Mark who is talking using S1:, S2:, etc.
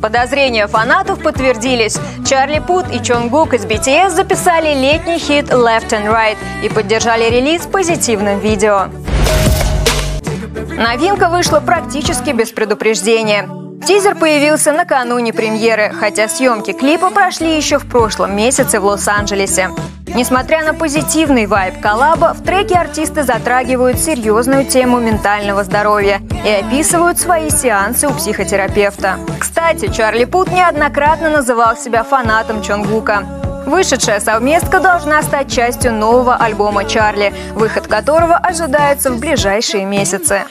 S1: Подозрения фанатов подтвердились. Чарли Пут и Чонгук из BTS записали летний хит «Left and Right» и поддержали релиз позитивным видео. Новинка вышла практически без предупреждения. Тизер появился накануне премьеры, хотя съемки клипа прошли еще в прошлом месяце в Лос-Анджелесе. Несмотря на позитивный вайб коллаба, в треке артисты затрагивают серьезную тему ментального здоровья и описывают свои сеансы у психотерапевта. Кстати, Чарли Пут неоднократно называл себя фанатом Чонгука. Вышедшая совместка должна стать частью нового альбома Чарли, выход которого ожидается в ближайшие месяцы.